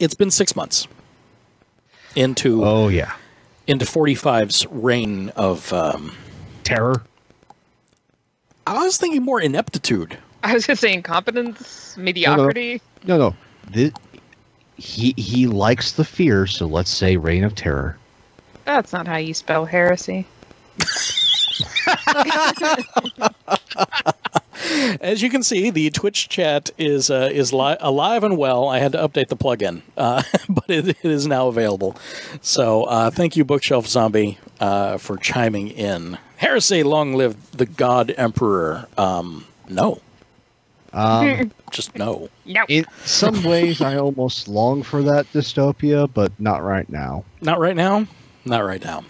it's been six months into Oh yeah, into 45's reign of. Um, terror. I was thinking more ineptitude. I was just saying incompetence, mediocrity. No, no. Thi- he he likes the fear, so let's say reign of terror. That's not how you spell heresy. As you can see, the Twitch chat is uh, is li- alive and well. I had to update the plugin, uh, but it, it is now available. So uh, thank you, Bookshelf Zombie, uh, for chiming in. Heresy, long live the God Emperor. Um, no, Um, just no. No. in some ways, I almost long for that dystopia, but not right now. Not right now. Not right now.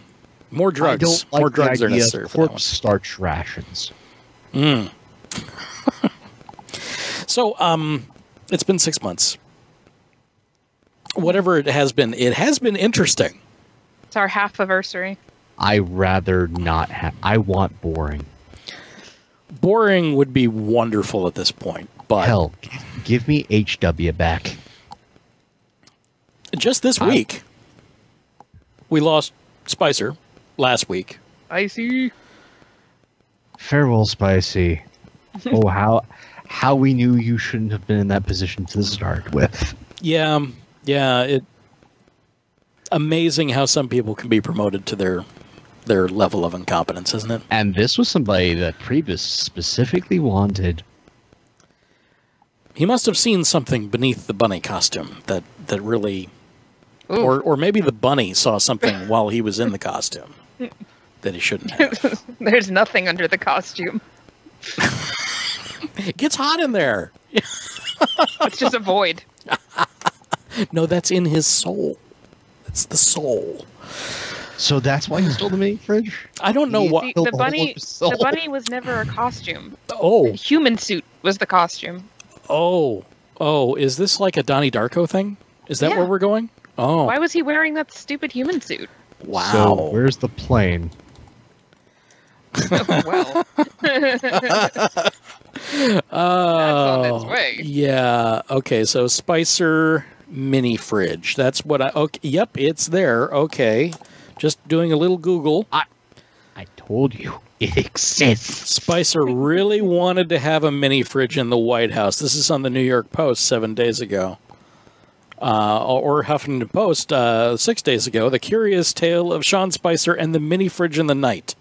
More I drugs. don't like More the drugs are necessary of for that starch rations. So, um, it's been six months. Whatever it has been, it has been interesting. It's our half anniversary. I rather not have. I want boring. Boring would be wonderful at this point, but Hell, give me HW back. just this I- week, we lost Spicer last week. I see. Farewell, Spicy. oh, how how we knew you shouldn't have been in that position to start with. Yeah, um, yeah. It amazing how some people can be promoted to their their level of incompetence, isn't it? And this was somebody that Priebus specifically wanted. He must have seen something beneath the bunny costume that that really, Ooh. or or maybe the bunny saw something while he was in the costume that he shouldn't have. There's nothing under the costume. it gets hot in there. It's just a void. No, that's in his soul. That's the soul. So that's why he stole the mini fridge. I don't know He- what. The, the the bunny, of his soul. the bunny was never a costume. Oh, Human suit was the costume. oh, oh! Is this like a Donnie Darko thing? Is that Yeah. where we're going? Oh, Why was he wearing that stupid human suit? Wow! So where's the plane? well, oh, on way. Yeah. Okay. So Spicer mini fridge. That's what I. Okay. Yep. It's there. Okay. Just doing a little Google. I, I told you it exists. Spicer really wanted to have a mini fridge in the White House. This is on the New York Post seven days ago. Uh, or Huffington Post uh, six days ago. The curious tale of Sean Spicer and the mini fridge in the night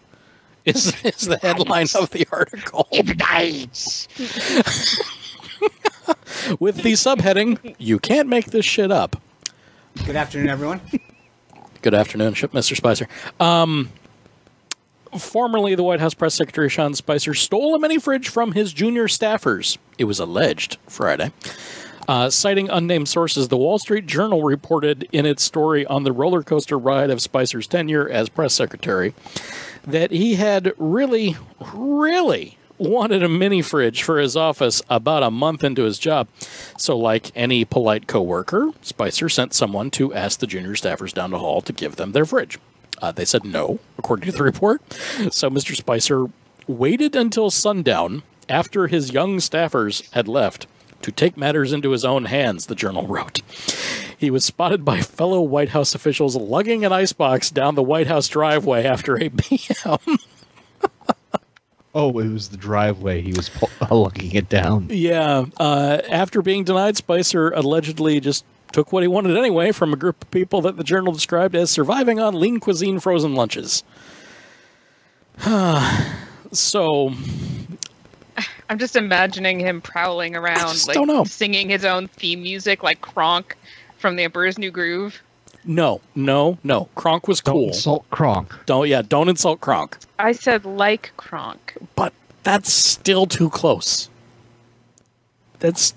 is, is the headline of the article. Ignites. With the subheading, You Can't Make This Shit Up. Good afternoon, everyone. Good afternoon, Mr. Spicer. Um, formerly the White House press secretary Sean Spicer stole a mini fridge from his junior staffers. It was alleged Friday. Uh, citing unnamed sources, the Wall Street Journal reported in its story on the roller coaster ride of Spicer's tenure as press secretary that he had really, really wanted a mini fridge for his office about a month into his job. So, like any polite coworker, Spicer sent someone to ask the junior staffers down the hall to give them their fridge. Uh, they said no, according to the report. So, Mr. Spicer waited until sundown after his young staffers had left to take matters into his own hands, the journal wrote. He was spotted by fellow White House officials lugging an icebox down the White House driveway after 8 p.m. Oh, it was the driveway. He was lugging it down. Yeah. Uh, after being denied, Spicer allegedly just took what he wanted anyway from a group of people that the journal described as surviving on lean cuisine frozen lunches. so, I'm just imagining him prowling around, like don't know. singing his own theme music, like Kronk from The Emperor's New Groove. no, no, no. Kronk was Don't cool. insult Kronk. Don't, yeah, don't insult Kronk. I said like Kronk. But that's still too close. That's.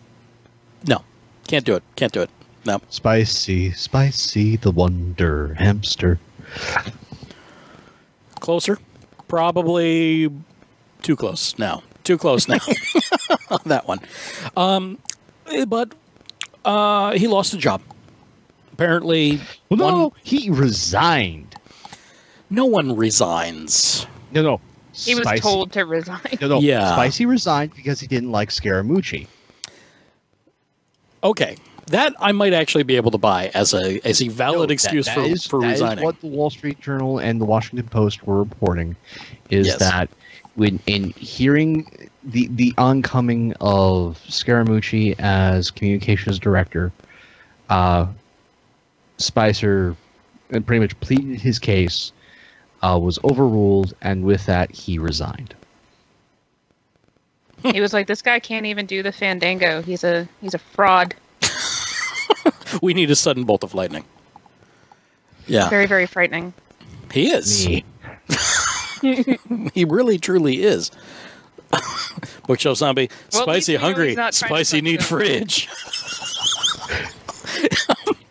No. Can't do it. Can't do it. No. Spicy, spicy, the wonder hamster. Closer? Probably too close now. Too close now on that one. Um, eh, but uh, he lost a job. Apparently, Well, no, one- he resigned. no one resigns. No, no. He was told to resign. No, no. Yeah. Spicy resigned because he didn't like Scaramucci. Okay, That I might actually be able to buy as a as a valid No, that- excuse that for, is- for that is resigning. what the Wall Street Journal and the Washington Post were reporting is Yes. that when in hearing the the oncoming of Scaramucci as communications director, uh, Spicer uh, pretty much pleaded his case, uh, was overruled, and with that he resigned. he was like, "This guy can't even do the fandango. He's a he's a fraud. we need a sudden bolt of lightning. Yeah, Very very frightening." he is. He really truly is. Bookshelf zombie, Well, spicy hungry, he's not trying to spicy need fridge.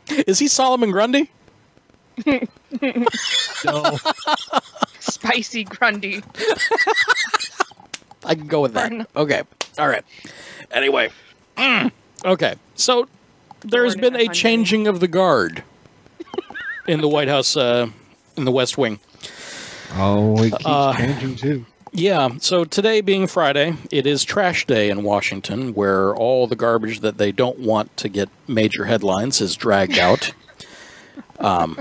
is he Solomon Grundy? No. Spicy Grundy. I can go with that. Okay. All right. Anyway. Mm. Okay. So there has been a a changing of the guard in the White House, uh, in the West Wing. Oh, it keeps Uh, changing too. Yeah. So today being Friday, it is trash day in Washington, where all the garbage that they don't want to get major headlines is dragged out. um,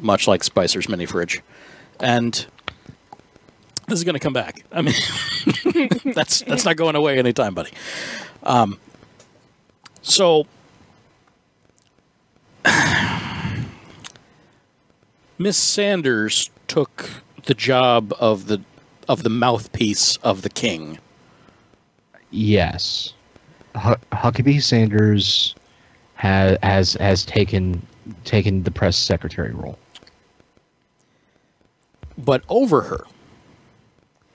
much like Spicer's mini fridge, and this is going to come back. I mean, that's that's not going away anytime, buddy. Um, so. Miss Sanders took the job of the of the mouthpiece of the king. Yes, Hu- Huckabee Sanders has has has taken taken the press secretary role. But over her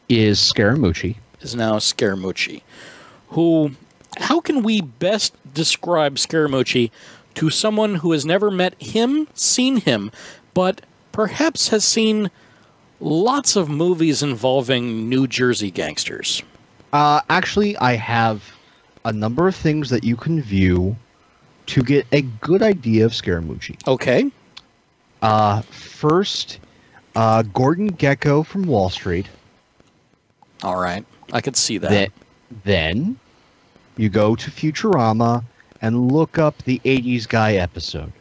Is Scaramucci? is now Scaramucci, who how can we best describe Scaramucci to someone who has never met him, seen him, but perhaps has seen lots of movies involving New Jersey gangsters? Uh, actually, I have a number of things that you can view to get a good idea of Scaramucci. Okay. Uh, first, uh, Gordon Gekko from Wall Street. All right. I could see that. Then, then you go to Futurama and look up the 80s guy episode.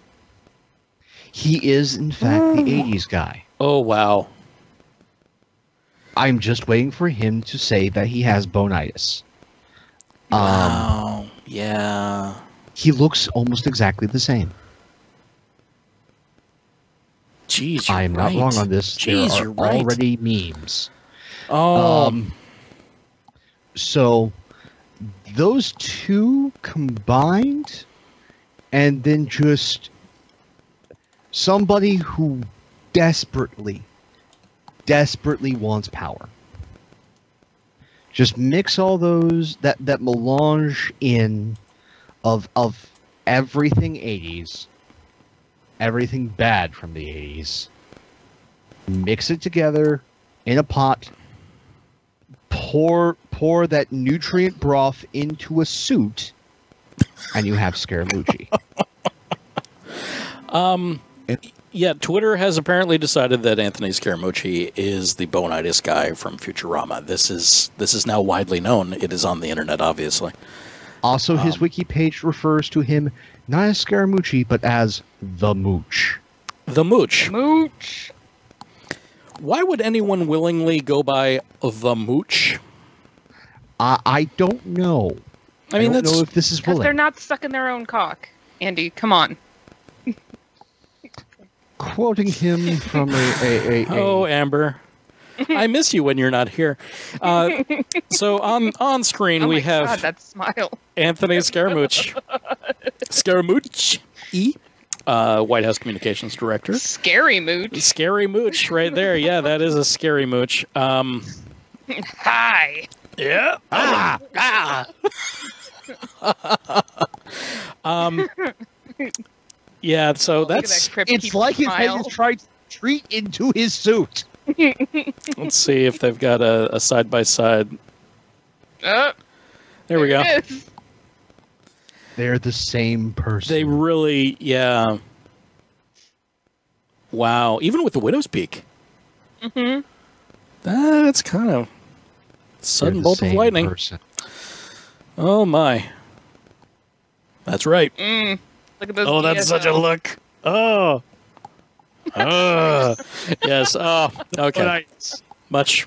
He is, in fact, the 80s guy. oh wow. I'm just waiting for him to say that he has boneitis. Um, Wow. Yeah. he looks almost exactly the same. Jeez, I am right. not wrong on this. Jeez, there are right. already memes. Oh, Um, so those two combined, and then just somebody who desperately, desperately wants power. Just mix all those that that melange in of of everything 80s, everything bad from the 80s. Mix it together in a pot pour pour that nutrient broth into a suit, and you have Scaramucci. Um, yeah. Twitter has apparently decided that Anthony Scaramucci is the boneitis guy from Futurama. This is this is now widely known. It is on the internet, obviously. Also, his um, wiki page refers to him not as Scaramucci, but as the Mooch. The Mooch. Mooch. Why would anyone willingly go by the Mooch? I I don't know. I mean, don't that's know if this is Because they're willing. not sucking their own cock. Andy, come on. Quoting him from a, a, a, a oh, Amber. I miss you when you're not here. Uh, so on on screen Oh we my have God, that smile. Anthony Scaramouche. Scaramouche, E, uh, White House Communications Director. Scary mooch. Scary mooch right there. Yeah, that is a scary mooch. Um, Hi. yeah. Ah, ah. Yeah, so Look that's. that It's like his head is trying to treat into his suit. Let's see if they've got a side by side. Oh, There we go. it is. They're the same person. They really, yeah. Wow, even with the widow's peak. Mm-hmm. That's kind of sudden bolt of lightning. person. Oh my. That's right. Mm. Look at those. Oh, that's such a look. Oh. Oh. yes. Oh, okay. Much,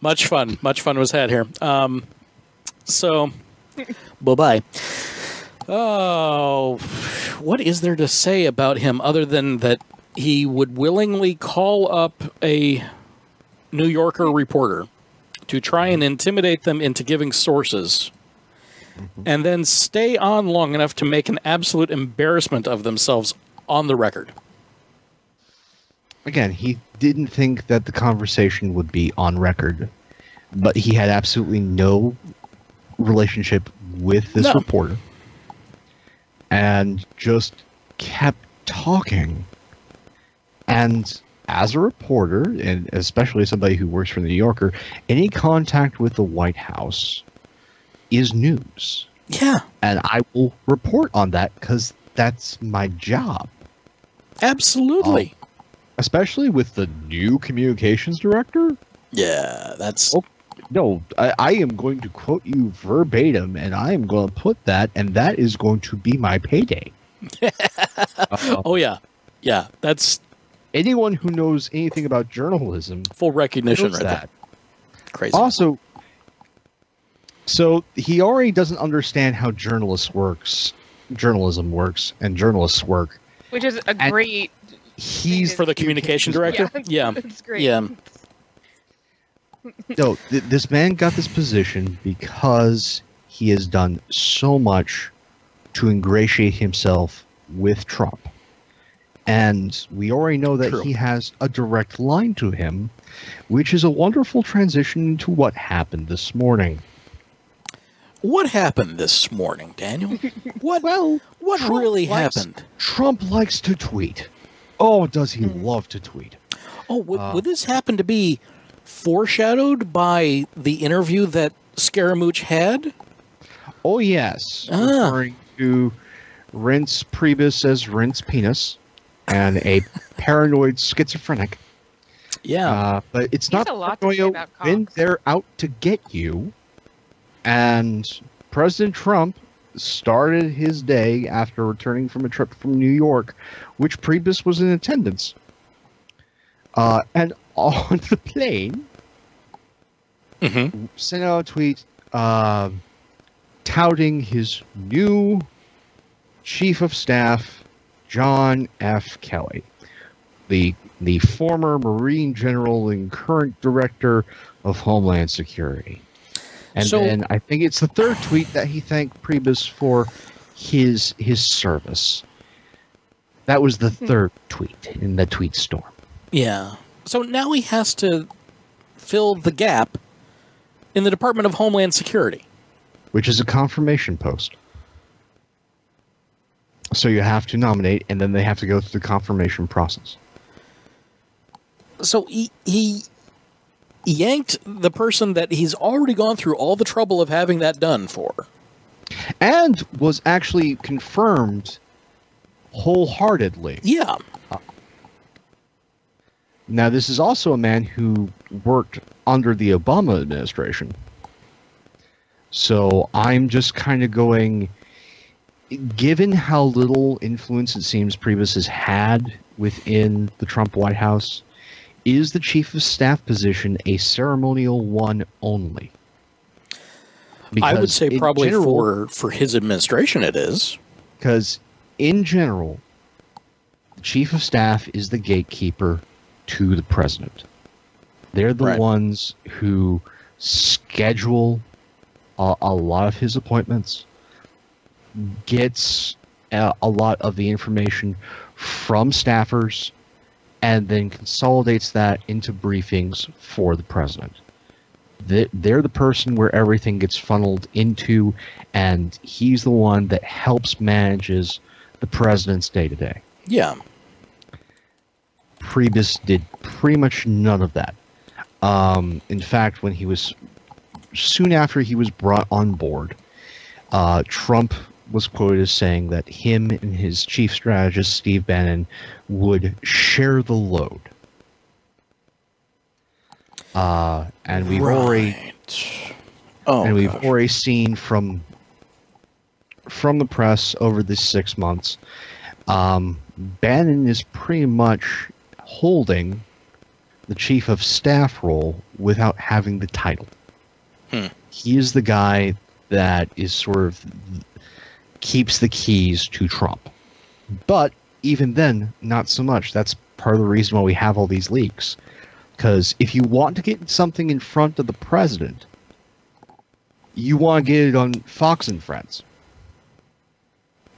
much fun. Much fun was had here. Um, so, bye bye. Oh, what is there to say about him other than that he would willingly call up a New Yorker reporter to try and intimidate them into giving sources Mm-hmm. and then stay on long enough to make an absolute embarrassment of themselves on the record. Again, he didn't think that the conversation would be on record, but he had absolutely no relationship with this No. reporter and just kept talking. And as a reporter, and especially somebody who works for the New Yorker, any contact with the White House is news. Yeah, And I will report on that because that's my job. absolutely. Especially with the new communications director. Yeah, that's Oh. No, I, I am going to quote you verbatim, and I am going to put that, and that is going to be my payday. Uh, oh yeah, yeah. That's anyone who knows anything about journalism full recognition right that. there. Crazy. Also, so he already doesn't understand how journalists works, journalism works, and journalists work. Which is a And- great. He's For the communication director? Yeah, Yeah. it's great. Yeah. no, th- this man got this position because he has done so much to ingratiate himself with Trump. And we already know that True. he has a direct line to him, which is a wonderful transition to what happened this morning. What happened this morning, Daniel? What Well, what Trump really likes- happened? Trump likes to tweet. Oh, does he love to tweet? Oh, would, Uh, would this happen to be foreshadowed by the interview that Scaramouche had? Oh, yes. Ah. Referring to Reince Priebus as Reince Penis and a paranoid schizophrenic. Yeah. Uh, but it's He has not a lot to say paranoia about when cocks. they're out to get you. And President Trump started his day after returning from a trip from New York, which Priebus was in attendance. Uh, and on the plane, Mhm. sent out a tweet uh, touting his new chief of staff, John F. Kelly, the the former Marine General and current Director of Homeland Security. And So- then I think it's the third tweet that he thanked Priebus for his his service. That was the hmm. third tweet in the tweet storm. Yeah. So now he has to fill the gap in the Department of Homeland Security. which is a confirmation post. So you have to nominate, and then they have to go through the confirmation process. So he, he yanked the person that he's already gone through all the trouble of having that done for. And was actually confirmed wholeheartedly. Yeah. Uh, now, this is also a man who worked under the Obama administration. So I'm just kind of going, given how little influence it seems Priebus has had within the Trump White House, is the chief of staff position a ceremonial one only? I would say probably general- for for his administration it is. because in general, the chief of staff is the gatekeeper to the president. They're the Right. ones who schedule a, a lot of his appointments, gets a, a lot of the information from staffers, and then consolidates that into briefings for the president. They- They're the person where everything gets funneled into, and he's the one that helps manages the president's day to day. Yeah. Priebus did pretty much none of that. Um, in fact, when he was soon after he was brought on board, uh, Trump was quoted as saying that him and his chief strategist Steve Bannon would share the load. Uh, and we've already Oh, and we've gosh. already seen from from the press over these six months, um, Bannon is pretty much holding the chief of staff role without having the title. Hmm. He is the guy that is sort of keeps the keys to Trump. But even then, not so much. That's part of the reason why we have all these leaks. Because if you want to get something in front of the president, you want to get it on Fox and Friends.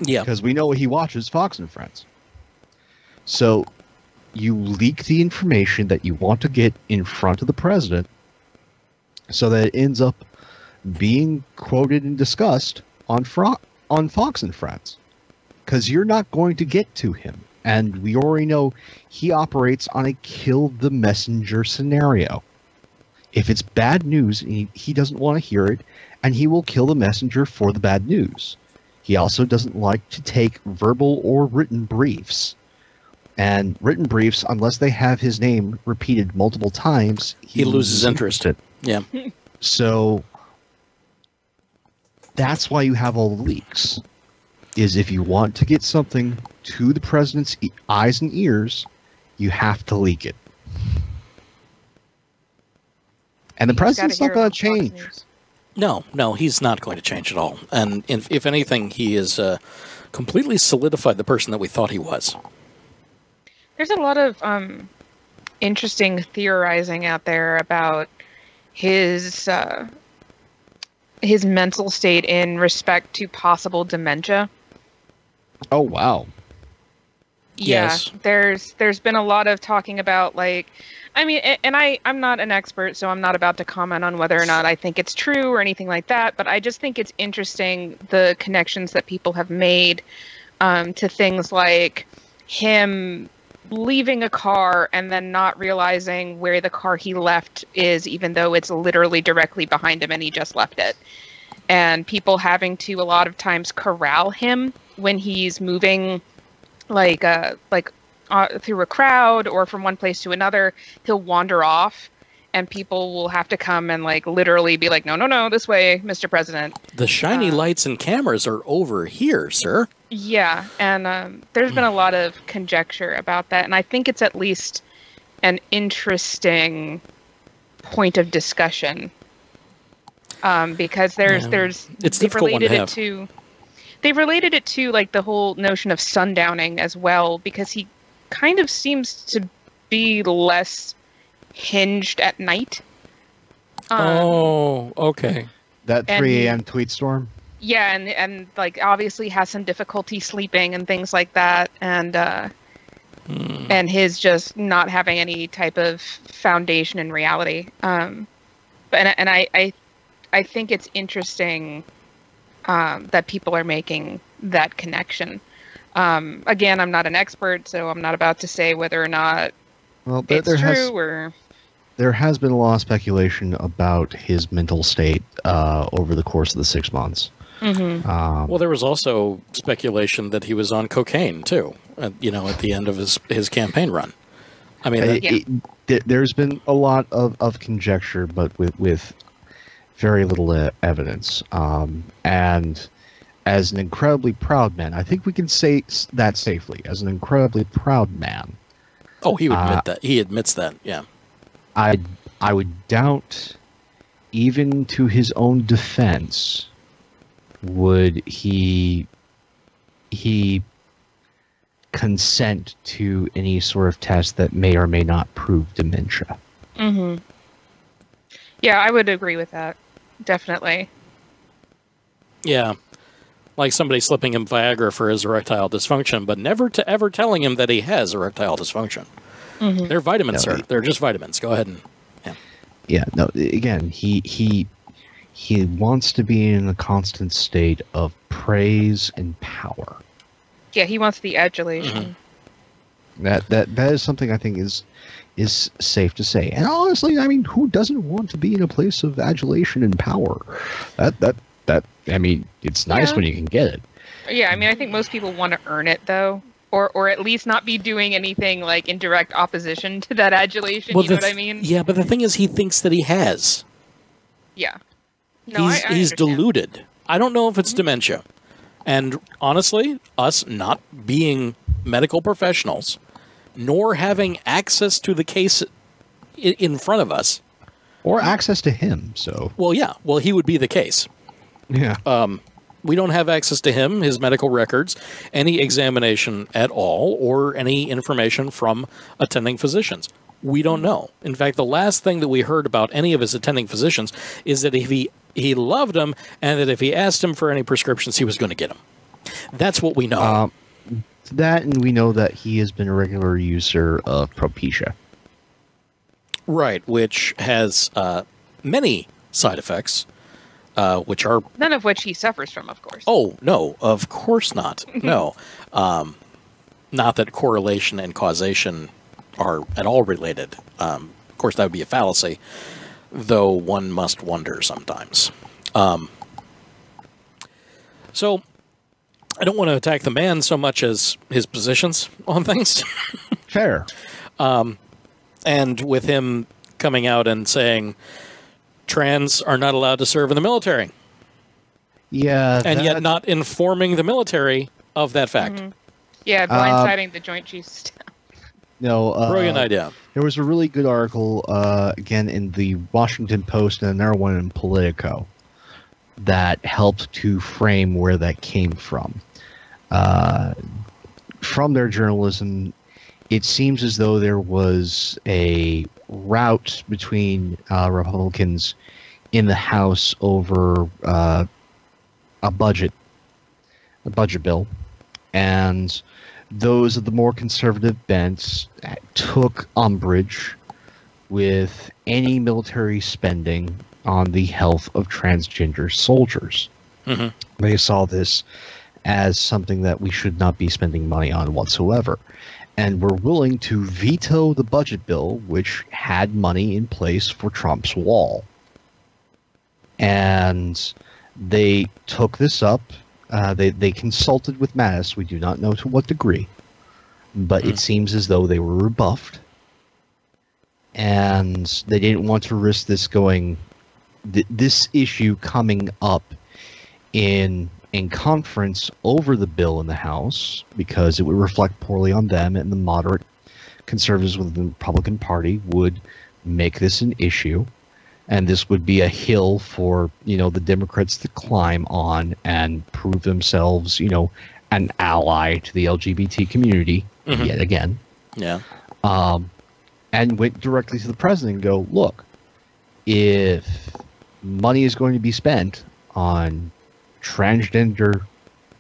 Yeah. Because we know he watches Fox and Friends. So you leak the information that you want to get in front of the president so that it ends up being quoted and discussed on Fro- on Fox and Friends. Because you're not going to get to him. And we already know he operates on a kill the messenger scenario. If it's bad news, he, he doesn't want to hear it, and he will kill the messenger for the bad news. He also doesn't like to take verbal or written briefs. And written briefs, unless they have his name repeated multiple times, He loses interest. It. Yeah. So that's why you have all the leaks. Is if you want to get something to the president's e- eyes and ears, you have to leak it. And the You just not going to change. No, no, he's not going to change at all. And if, if anything, he is uh, completely solidified the person that we thought he was. There's a lot of um, interesting theorizing out there about his uh, his mental state in respect to possible dementia. Oh wow! Yes. Yeah, there's there's been a lot of talking about like I mean and I I'm not an expert so I'm not about to comment on whether or not I think it's true or anything like that, but I just think it's interesting the connections that people have made um, to things like him leaving a car and then not realizing where the car he left is even though it's literally directly behind him and he just left it and people having to a lot of times corral him when he's moving like uh like uh, through a crowd or from one place to another he'll wander off and people will have to come and like literally be like no no no this way mr president The shiny Uh, lights and cameras are over here, sir. Yeah and um, there's been a lot of conjecture about that and i think it's at least an interesting point of discussion um, because there's Yeah. there's It's they've difficult one to related have. it to they've related it to like the whole notion of sundowning as well because he kind of seems to be less hinged at night um, oh, okay. That 3 a.m. tweet storm. Yeah and and like obviously has some difficulty sleeping and things like that and uh Hmm. and his just not having any type of foundation in reality um but and, and i i i think it's interesting um that people are making that connection um again i'm not an expert so i'm not about to say whether or not Well, there, it's there true has or there has been a lot of speculation about his mental state uh, over the course of the six months. Mhm. Um, Well, there was also speculation that he was on cocaine too. At, you know, at the end of his his campaign run. I mean, that, it- it- there's been a lot of, of conjecture, but with with very little uh, evidence. Um, and as an incredibly proud man, I think we can say that safely. As an incredibly proud man, oh, he would admit uh, that. He admits that. Yeah. I I would doubt, even to his own defense, would he he consent to any sort of test that may or may not prove dementia. hmm yeah i would agree with that definitely Yeah. Like somebody slipping him Viagra for his erectile dysfunction, but never to ever telling him that he has erectile dysfunction. Mhm. They're vitamins, No, sir. he- They're just vitamins. Go ahead and Yeah, no. Again, he he he wants to be in a constant state of praise and power. yeah he wants the adulation mm-hmm. That that that is something I think is is safe to say. And honestly, I mean, who doesn't want to be in a place of adulation and power? That that that I mean, it's nice Yeah. when you can get it. Yeah, I mean, I think most people want to earn it though, or or at least not be doing anything like in direct opposition to that adulation. you know the what I mean? Yeah, but the thing is, he thinks that he has. Yeah. No, he's I, I he's deluded. I don't know if it's dementia. And honestly, us not being medical professionals, nor having access to the case i- in front of us. or access to him. So Well, yeah, well, he would be the case. yeah, Um, We don't have access to him, his medical records, any examination at all, or any information from attending physicians. We don't know. In fact, the last thing that we heard about any of his attending physicians is that if he he loved them and that if he asked him for any prescriptions, he was going to get them. That's what we know. Um, that and we know that he has been a regular user of Propecia. right, which has uh, many side effects, uh, which are None of which he suffers from, of course. Oh no, of course not. no, um, not that correlation and causation are at all related. Um, of course, that would be a fallacy, though one must wonder sometimes. Um, so, I don't want to attack the man so much as his positions on things. Fair. Um, and with him coming out and saying trans are not allowed to serve in the military, Yeah, and yet not informing the military of that fact. Mm-hmm. Yeah, uh, blindsiding the Joint Chiefs staff. No, uh, Brilliant idea. There was a really good article, uh, again, in the Washington Post and another one in Politico that helped to frame where that came from. Uh, from their journalism, it seems as though there was a rout between uh, Republicans in the House over uh, a budget, a budget bill, and those of the more conservative bents took umbrage with any military spending on the health of transgender soldiers. Mhm. They saw this as something that we should not be spending money on whatsoever. And were willing to veto the budget bill, which had money in place for Trump's wall. And they took this up. Uh, they, they consulted with Mattis. We do not know to what degree but Hmm. it seems as though they were rebuffed and they didn't want to risk this going th- this issue coming up in in conference over the bill in the house because it would reflect poorly on them and the moderate conservatives within the republican party would make this an issue and this would be a hill for you know the democrats to climb on and prove themselves you know an ally to the lgbt community Mhm. yet again Yeah. um, and went directly to the president and go, look, if money is going to be spent on transgender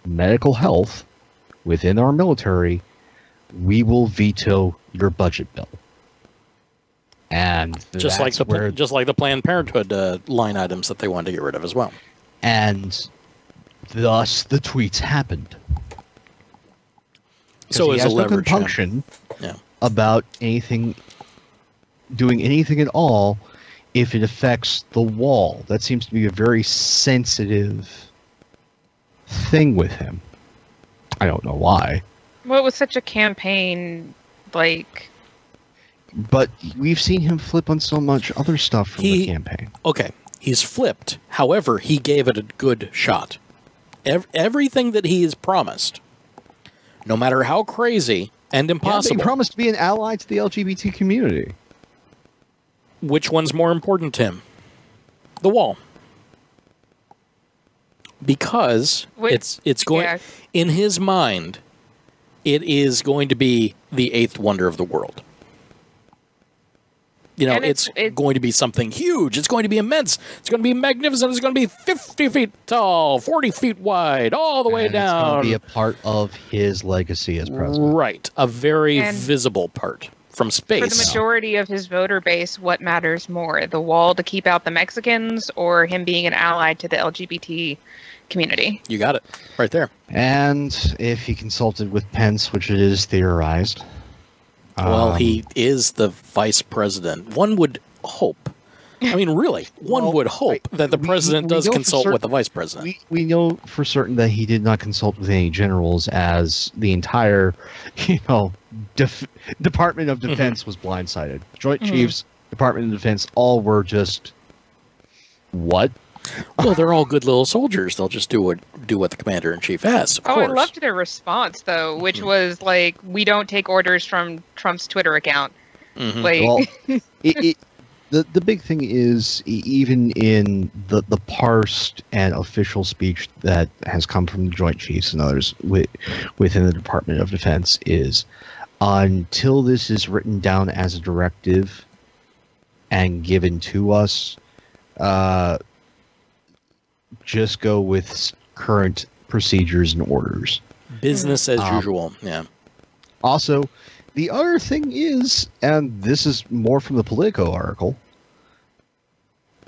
medical health within our military, we will veto your budget bill. And Just like the where, just like the Planned Parenthood uh, line items that they wanted to get rid of as well. and thus the tweets happened. So he is a has no leverage. yeah. compunction Yeah. about anything doing anything at all if it affects the wall. That seems to be a very sensitive thing with him. I don't know why, Well, it was such a campaign, like, but we've seen him flip on so much other stuff from He- the campaign. Okay, he's flipped. However, he gave it a good shot. Ev- everything that he has promised, no matter how crazy and Yeah, impossible, he promised to be an ally to the LGBT community. which one's more important to him? The wall. Because Wait, it's it's going yeah. in his mind, it is going to be the eighth wonder of the world. You know, And it's, it's- going to be something huge. It's going to be immense. It's going to be magnificent. It's going to be 50 feet tall, 40 feet wide, all the way And It's going down. to be a part of his legacy as president. Right. A very And- visible part from space. for the majority of his voter base, what matters more? The wall to keep out the Mexicans or him being an ally to the LGBT community? You got it. Right there. And if he consulted with Pence, which it is theorized. Well, um, he is the vice president. One would hope. I mean, really, one Well, would hope that the president we does consult certain- with the vice president. We, we know for certain that he did not consult with any generals, as the entire, you know, def- Department of Defense was blindsided. Joint Mhm. Chiefs, Department of Defense, all were just what? Well, they're all good little soldiers. They'll just do what do what the commander in chief asks. Of Oh, course. I loved their response though, which Mm-hmm. was like, "We don't take orders from Trump's Twitter account." Mhm. Like, Well, it, it, the the big thing is even in the the parsed and official speech that has come from the Joint Chiefs and others wi- within the Department of Defense is until this is written down as a directive and given to us, uh, just go with current procedures and orders. Business as Um, usual. Yeah. Also, the other thing is, and this is more from the Politico article,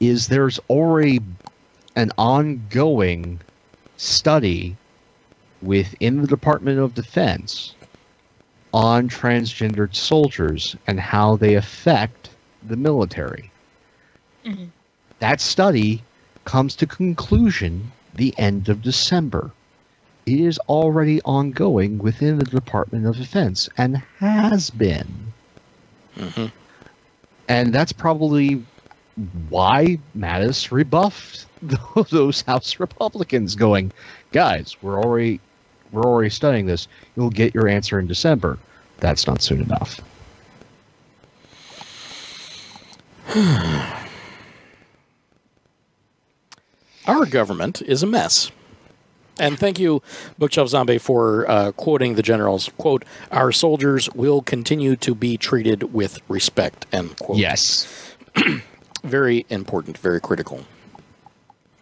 is there's already an ongoing study within the Department of Defense on transgendered soldiers and how they affect the military. Mhm. That study comes to conclusion the end of December it is already ongoing within the Department of Defense and has been. Mhm. And that's probably why Mattis rebuffed those House Republicans, going, "Guys, we're already we're already studying this. You'll get your answer in December. That's not soon enough." Our government is a mess. And thank you, Bookshelf Zombie, for uh, quoting the general's quote, Our soldiers will continue to be treated with respect, end quote. Yes. Very important, very critical.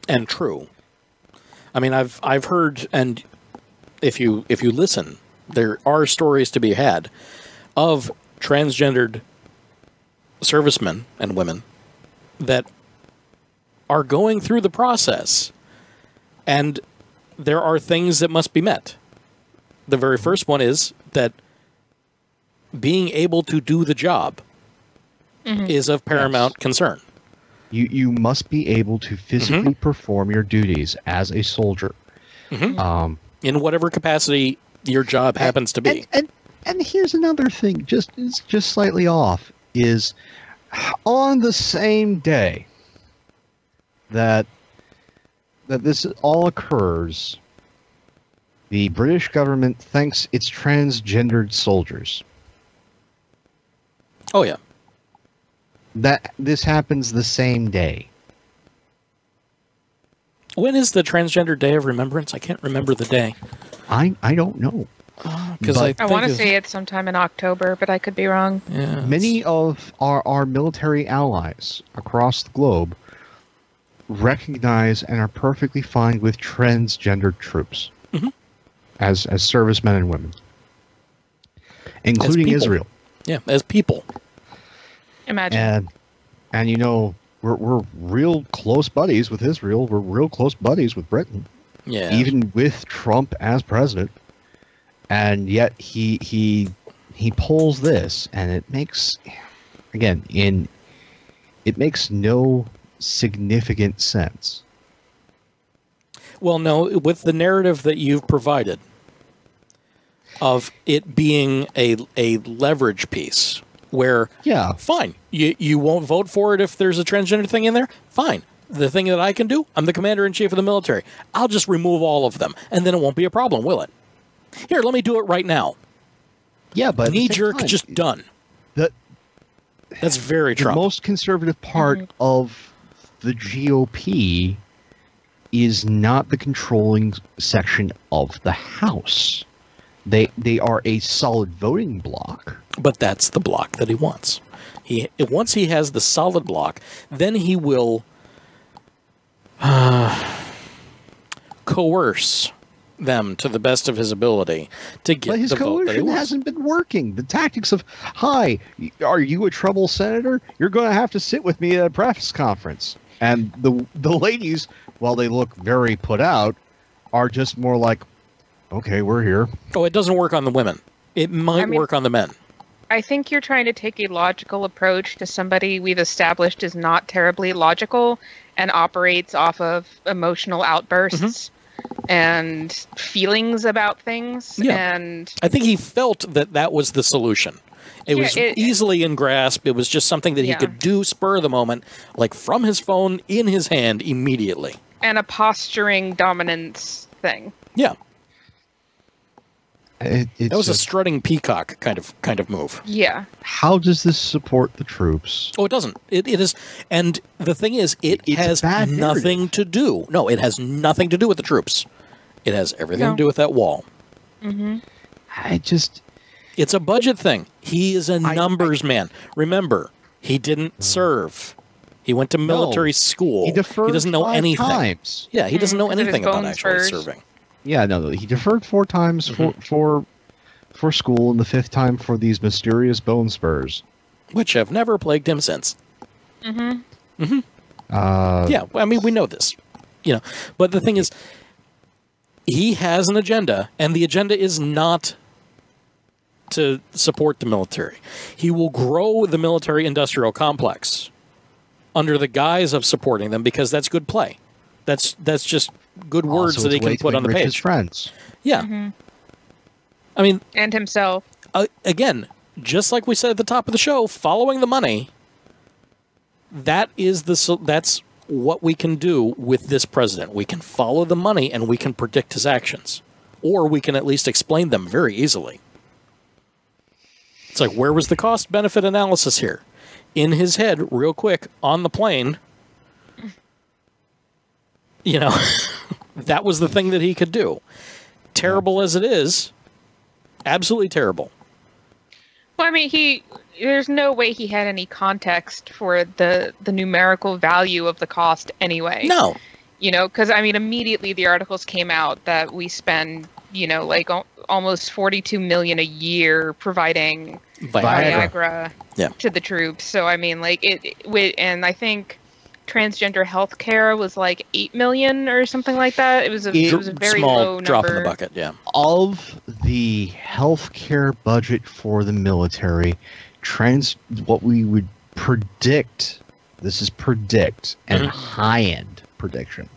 And true. I mean I've I've heard and if you if you listen, there are stories to be had of transgendered servicemen and women that are going through the process and there are things that must be met. The very first one is that being able to do the job mm-hmm. is of paramount concern. You you must be able to physically mm-hmm. perform your duties as a soldier. Mm-hmm. Um, in whatever capacity your job happens to be. And, and and here's another thing, just it's just slightly off, is on the same day that that this all occurs, the British government thanks its transgendered soldiers. oh yeah, That this happens the same day. when is the Transgender Day of Remembrance? I can't remember the day I I don't know. Ah, because But- I, I want to say it's sometime in October, but I could be wrong. yeah, Many of our, our military allies across the globe recognize and are perfectly fine with transgendered troops Mhm. as as servicemen and women, including. Israel. yeah, as people. Imagine. And and you know we're we're real close buddies with Israel. We're real close buddies with Britain, Yeah, even with Trump as president. And yet he he he pulls this, and it makes again in it makes no significant sense. Well, no, with the narrative that you've provided of it being a a leverage piece where Yeah, fine, you you won't vote for it if there's a transgender thing in there. Fine. The thing that I can do, I'm the commander in chief of the military. I'll just remove all of them, and then it won't be a problem, will it? Here, let me do it right now. yeah, but knee jerk time, just done. the That's very the Trump. most conservative part mm-hmm. of the GOP is not the controlling section of the House. They they are a solid voting block. but that's the block that he wants. He once he has the solid block, then he will uh, coerce them to the best of his ability to get But his the vote that he coalition wants. hasn't been working. The tactics of, "Hi, are you a trouble senator? You're going to have to sit with me at a press conference." And the the ladies, while they look very put out, are just more like, "Okay, we're here." Oh, it doesn't work on the women. It might I mean- work on the men. I think you're trying to take a logical approach to somebody we've established is not terribly logical and operates off of emotional outbursts mm-hmm. and feelings about things. Yeah. And I think he felt that that was the solution. It was it- easily in grasp. It was just something that he Yeah. could do spur of the moment, like from his phone in his hand immediately. and a posturing dominance thing. Yeah, It, it's that was a just- strutting peacock kind of kind of move. Yeah. how does this support the troops? Oh, it doesn't. It, it is, and the thing is, it It's has nothing narrative. to do. No, it has nothing to do with the troops. It has everything No. to do with that wall. Mm -hmm. I just It's a budget thing. He is a I- numbers man. Remember, he didn't serve. He went to military school. he deferred. doesn't know five anything. Times. Yeah, he doesn't know because of his anything about actually first. serving. Yeah, no, no, he deferred four times for for for school, and the fifth time for these mysterious bone spurs. which have never plagued him since. Mm-hmm. Uh, yeah, I mean, we know this, you know. But the thing is, he has an agenda, and the agenda is not to support the military. He will grow the military-industrial complex under the guise of supporting them because that's good play. That's that's just good words that he it's a way can put on the enrich His friends. Yeah. I mean, And himself. uh, again, just like we said at the top of the show, following the money. That is the so- that's what we can do with this president. We can follow the money and we can predict his actions, or we can at least explain them very easily. It's like where was the cost benefit analysis here? In his head, real quick on the plane. You know, that was the thing that he could do. Terrible as it is, absolutely terrible. Well, I mean, he. There's no way he had any context for the the numerical value of the cost anyway. No, You know, because I mean, immediately the articles came out that we spend, you know, like almost 42 million a year providing Viagra. Viagra, Yeah. to the troops. So I mean, like it, it and I think transgender health care was like eight million or something like that. It was a, it, It- was a very small low drop number. in the bucket. Yeah, Of the healthcare budget for the military, trans what we would predict. This is predict and Mhm. high end prediction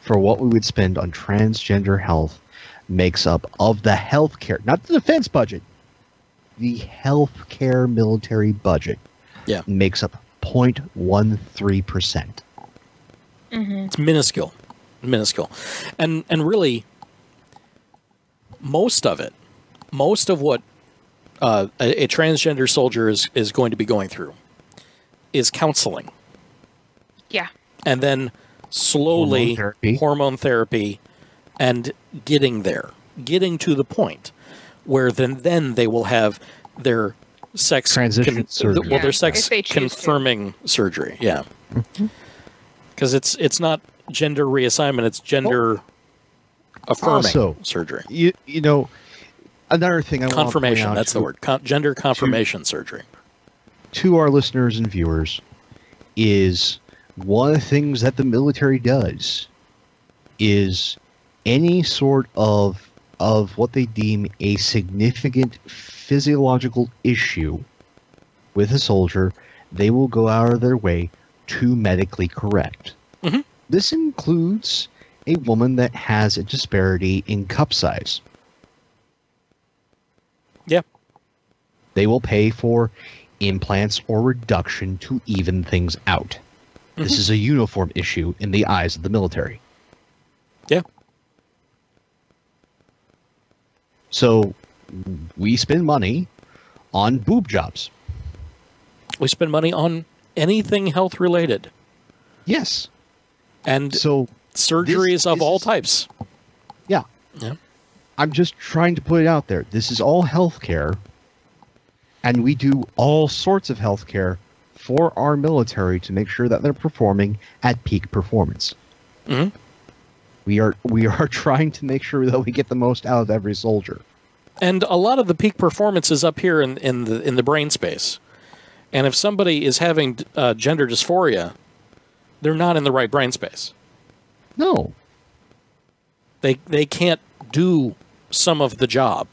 for what we would spend on transgender health makes up of the healthcare, not the defense budget, the healthcare military budget. Yeah. makes up 0.13 percent. Mhm. it's minuscule, minuscule, and and really, most of it, most of what uh, a, a transgender soldier is is going to be going through, is counseling, Yeah. and then slowly Hormone therapy. hormone therapy, and getting there, getting to the point where then then they will have their sex Transition surgery. well Yeah, their sex if they choose to. confirming surgery yeah Mm-hmm. because it's it's not gender reassignment it's gender affirming Also, surgery You you know another thing I want to point confirmation out that's the word Con- gender confirmation surgery to our listeners and viewers is one of the things that the military does is any sort of of what they deem a significant physiological issue with a soldier, they will go out of their way to medically correct. Mhm. This includes a woman that has a disparity in cup size. yeah they will pay for implants or reduction to even things out. This is a uniform issue in the eyes of the military. yeah So we spend money on boob jobs. we spend money on anything health related Yes. and So surgeries this of all is- types yeah, yeah I'm just trying to put it out there. This is all healthcare, and we do all sorts of healthcare for our military to make sure that they're performing at peak performance. Mhm. We are we are trying to make sure that we get the most out of every soldier. And a lot of the peak performance is up here in, in the in the brain space. And if somebody is having uh, gender dysphoria, they're not in the right brain space. No, They they can't do some of the job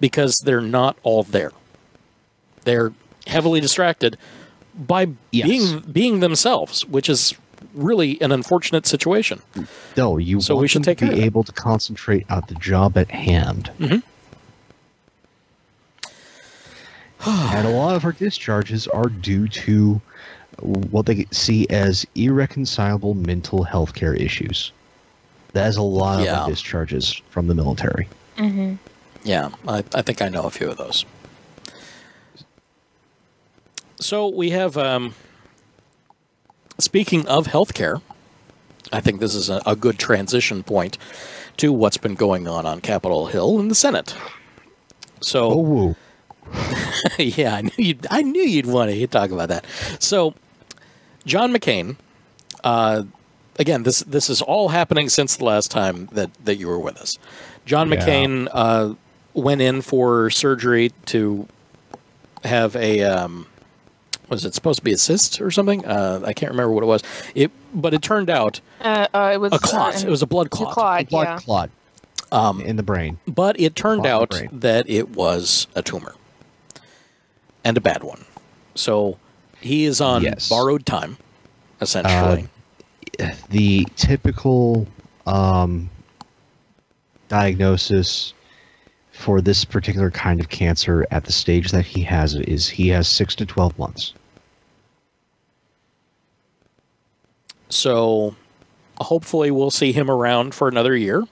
because they're not all there. They're heavily distracted by Yes. being being themselves, which is really an unfortunate situation. no, you So want we should take to be able to concentrate on the job at hand. and a lot of her discharges are due to what they see as irreconcilable mental health care issues. That is a lot of Yeah. her discharges from the military. Mm-hmm. Yeah, I, I think I know a few of those. So we have, um, speaking of healthcare, I think this is a, a good transition point to what's been going on on Capitol Hill in the Senate. So, Oh, whoa. yeah, I knew you'd, I knew you'd want to talk about that. So, John McCain, uh, again, this this is all happening since the last time that that you were with us. John Yeah. McCain uh, went in for surgery to have a um, was it supposed to be a cyst or something? Uh, I can't remember what it was. It but it turned out Uh, uh, it was a clot. uh, It was a blood a clot. clot. blood yeah. clot Um, in the brain. but it turned Clot in the out that it was a tumor and a bad one. So he is on Yes. borrowed time, essentially. the typical um, diagnosis for this particular kind of cancer at the stage that he has it is he has six to 12 months. so hopefully we'll see him around for another year,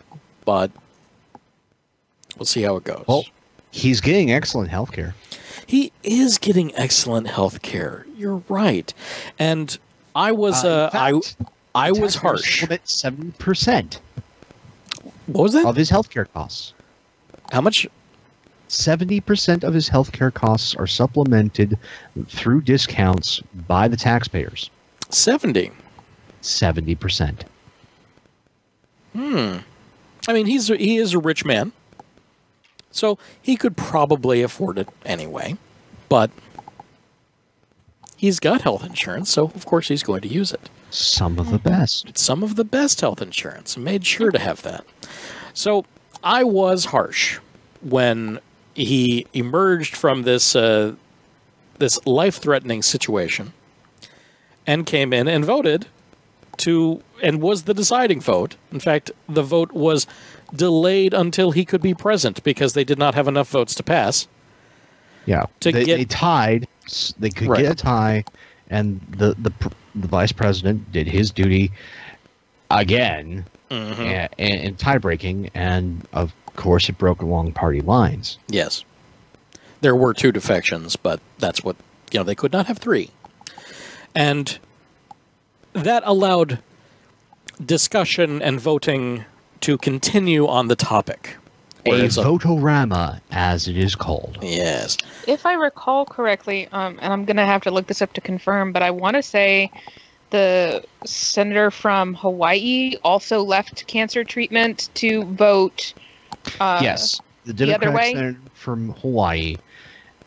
but we'll see how it goes. Well, he's getting excellent health care. He is getting excellent health care. You're right. And I was uh, I I was harsh. Seven percent What was that? of his healthcare costs. How much? Seventy percent of his healthcare costs are supplemented through discounts by the taxpayers. 70. Seventy percent. Hmm. I mean, he's he is a rich man, so he could probably afford it anyway. But he's got health insurance, so of course he's going to use it. Some of the best. Some of the best health insurance, made sure to have that. So I was harsh when he emerged from this uh, this life threatening situation and came in and voted to and was the deciding vote. In fact, the vote was delayed until he could be present because they did not have enough votes to pass. Yeah, to they, get- they tied. They could Right. get a tie, and the the the vice president did his duty again Mm-hmm. and, and, tie breaking, and of course it broke along party lines. Yes. There were two defections, but that's what, you know, they could not have three. And that allowed discussion and voting to continue on the topic. A Whereas a- vote-a-rama, as it is called. yes. If I recall correctly, um, and I'm gonna have to look this up to confirm, but I want to say the senator from Hawaii also left cancer treatment to vote. Uh, yes, the the other Democratic way? senator from Hawaii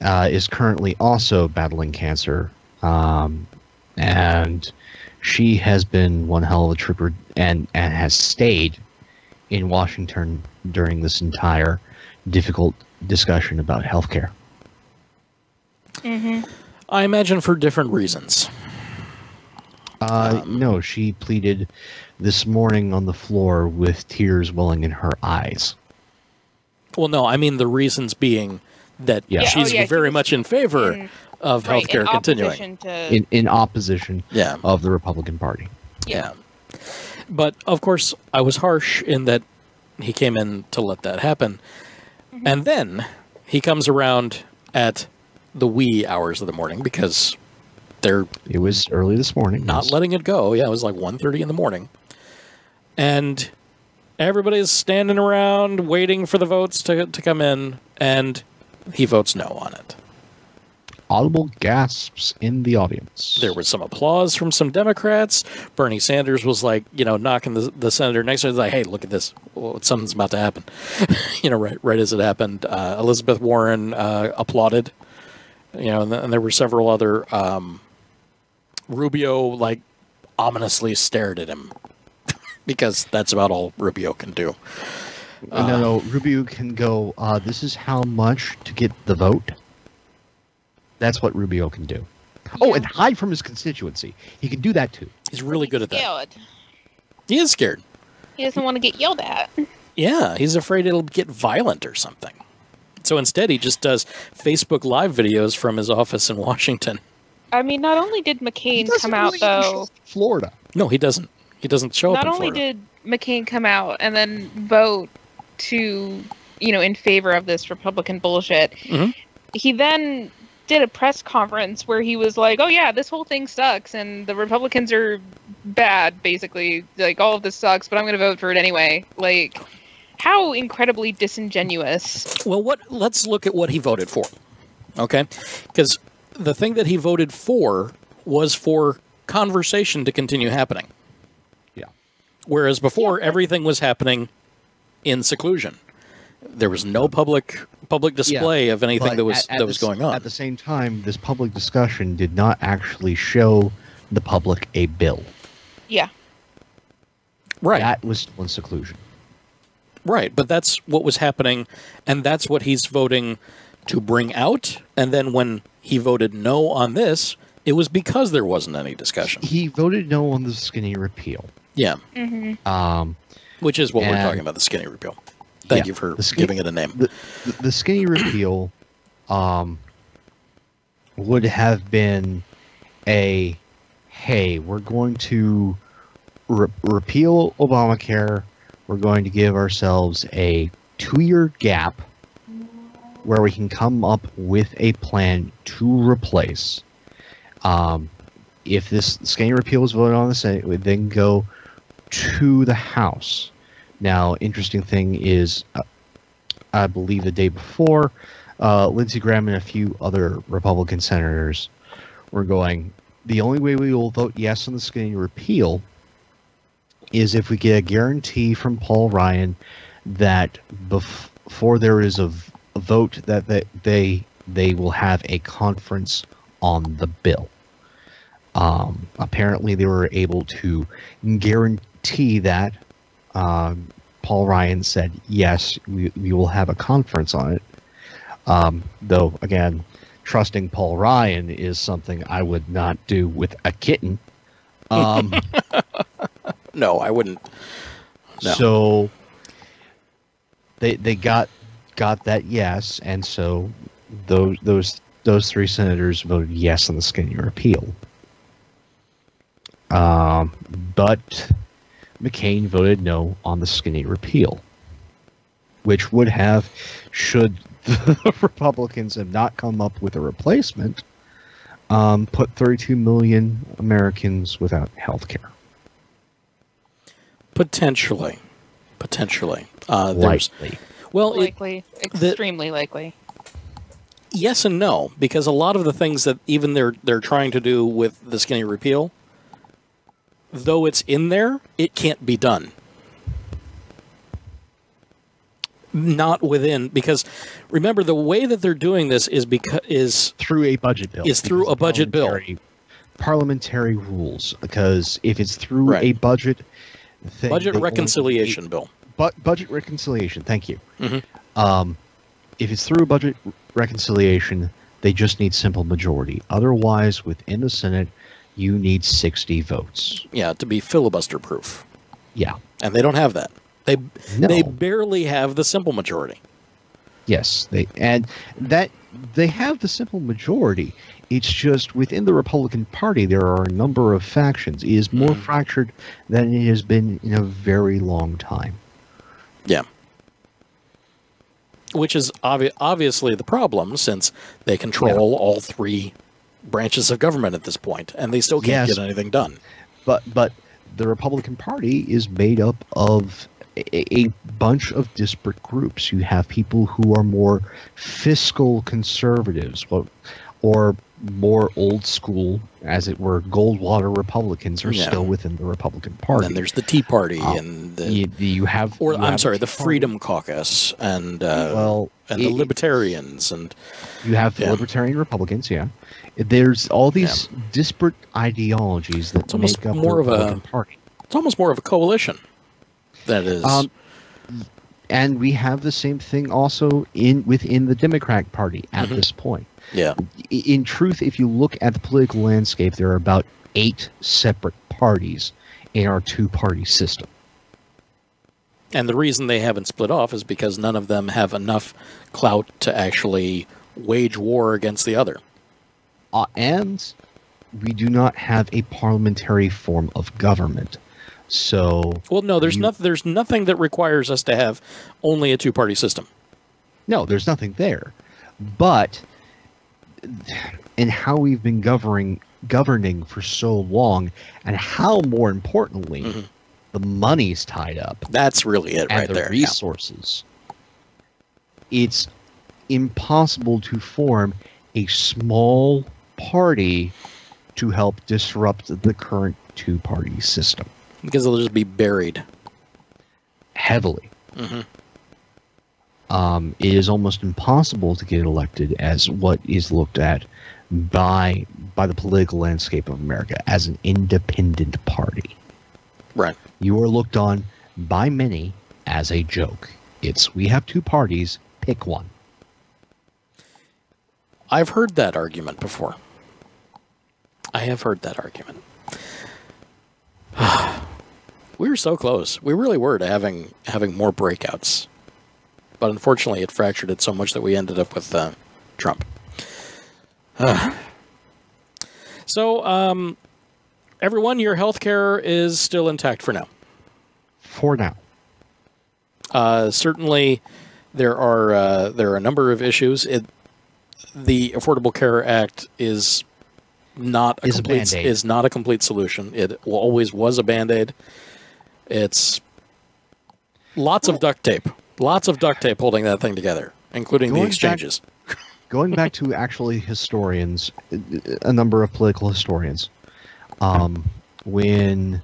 uh, is currently also battling cancer, um, and she has been one hell of a trooper and and has stayed in Washington during this entire difficult discussion about healthcare. mhm. I imagine for different reasons. Uh, Um, no, she pleaded this morning on the floor with tears welling in her eyes. Well, no, I mean the reasons being that Yeah. Yeah, she's oh, yeah, very was much in favor in- of Right, in healthcare continuing. opposition to in, in opposition Yeah. of the Republican Party. Yeah. But of course, I was harsh in that he came in to let that happen. Mm-hmm. And then he comes around at the wee hours of the morning because they're It was early this morning. not yes. letting it go. Yeah, it was like 1.30 in the morning. And everybody's standing around waiting for the votes to, to come in, and he votes no on it. Audible gasps in the audience. There was some applause from some Democrats. Bernie Sanders was like, you know, knocking the, the senator next to him, like, hey, look at this. Well, something's about to happen. you know, right, right as it happened. Uh, Elizabeth Warren uh, applauded, you know, and, th- and there were several other. Um, Rubio, like, ominously stared at him because that's about all Rubio can do. no, no, Rubio can go. Uh, this is how much to get the vote. That's what Rubio can do. Oh, and hide from his constituency. He can do that too. He's really good at that. Yelled. He is scared. He doesn't want to get yelled at. Yeah, he's afraid it'll get violent or something. So instead, he just does Facebook Live videos from his office in Washington. I mean, not only did McCain come out really even though, Florida. No, he doesn't. He doesn't show not up Not only Florida. did McCain come out and then vote to, you know, in favor of this Republican bullshit, Mhm. he then did a press conference where he was like, "Oh yeah, this whole thing sucks and the Republicans are bad, basically. Like all of this sucks, but I'm going to vote for it anyway." Like how incredibly disingenuous. Well, what? Let's look at what he voted for. Okay, because the thing that he voted for was for conversation to continue happening. Yeah. Whereas before, Yeah. everything was happening in seclusion. There was no public public display of anything that was at- at that was the going on. At the same time, this public discussion did not actually show the public a bill. Yeah. right. That was still in seclusion. Right, but that's what was happening, and that's what he's voting to bring out. And then when he voted no on this, it was because there wasn't any discussion. He voted no on the skinny repeal. Yeah, hmm Um, which is what we're talking about the skinny repeal. Thank Yeah, you for the skin- giving it a name. the, the, skinny repeal um, would have been a hey, we're going to re- repeal Obamacare. We're going to give ourselves a two year gap where we can come up with a plan to replace. Um, if this skinny repeal was voted on the Senate, it would then go to the House. Now, interesting thing is, uh, I believe the day before, uh, Lindsey Graham and a few other Republican senators were going, the only way we will vote yes on the skinny repeal is if we get a guarantee from Paul Ryan that bef- before there is a, v- a vote that they, they they will have a conference on the bill. Um, apparently, they were able to guarantee that. Um, Paul Ryan said, yes, we, we will have a conference on it. Um, though, again, trusting Paul Ryan is something I would not do with a kitten. Um, No, I wouldn't. No. So they they got got that yes, and so those those those three senators voted yes on the skinny repeal. Um, but McCain voted no on the skinny repeal, which would have, should the Republicans have not come up with a replacement, um, put 32 million Americans without health care. Potentially, potentially. Uh, Likely. well, it, Likely, extremely likely. yes and no because a lot of the things that even they're they're trying to do with the skinny repeal though it's in there it can't be done not within because remember the way that they're doing this is because is through a budget bill. Is through a budget bill. parliamentary- rules, because if it's through Right. a budget, thing, budget only- reconciliation bill but budget reconciliation. Thank you. Mhm. Um, if it's through a budget reconciliation, they just need simple majority. Otherwise, within the Senate, you need sixty votes. yeah to be filibuster proof Yeah. and they don't have that they No. they barely have the simple majority Yes, they and that they have the simple majority. It's just within the Republican Party there are a number of factions. It is more Mhm. fractured than it has been in a very long time. Yeah. Which is obvi- obviously the problem since they control all three branches of government at this point and they still can't Yes. get anything done. But but the Republican Party is made up of a, a bunch of disparate groups. You have people who are more fiscal conservatives, or more old school, as it were, Goldwater Republicans are Yeah. still within the Republican And Party. then there's the Tea Party Uh, and the you, you have, or you I'm have sorry, the Tea Party. Freedom Caucus and uh, well, and the Libertarians and You have Yeah. Libertarian Republicans, yeah. There's all these disparate ideologies that It's almost make up more the of a- Party. it's almost more of a coalition. That is Um, and we have the same thing also in within the Democratic Party at Mhm. this point. Yeah. In truth, if you look at the political landscape, there are about eight separate parties in our two-party system. And the reason they haven't split off is because none of them have enough clout to actually wage war against the other. Uh, and we do not have a parliamentary form of government. So Well, no, there's nothing. There's nothing that requires us to have only a two-party system. no, there's nothing there. But in how we've been governing governing for so long, and how more importantly, Mhm. the money's tied up That's really it, and right the there. yeah. resources. It's impossible to form a small party to help disrupt the current two-party system Because they'll just be buried. heavily. hmm um, it is almost impossible to get elected as what is looked at by by the political landscape of America as an independent party. Right. You are looked on by many as a joke. It's we have two parties, pick one. I've heard that argument before. I have heard that argument. we were so close. We really were to having having more breakouts, but unfortunately, it fractured it so much that we ended up with uh, Trump. so, um, everyone, your health care is still intact for now. For now. Uh, certainly, there are uh, there are a number of issues. It, the Affordable Care Act is not a Is complete Band-Aid. is not a complete solution. It always was a band aid. It's lots of duct tape, lots of duct tape holding that thing together, including the Going back- exchanges. Going back to actually historians, a number of political historians, um, when